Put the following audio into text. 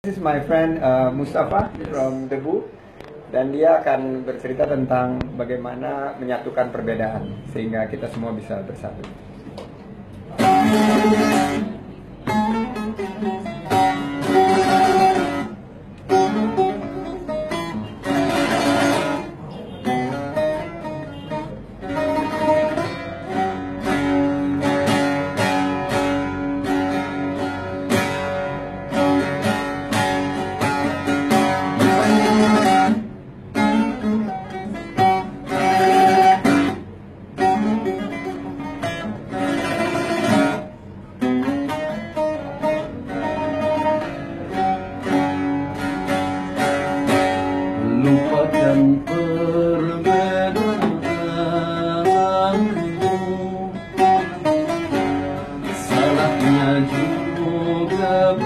This is my friend uh, Mustafa from Debu dan dia akan bercerita tentang bagaimana menyatukan perbedaan sehingga kita semua bisa bersatu. Dan perbedaanku salahnya juga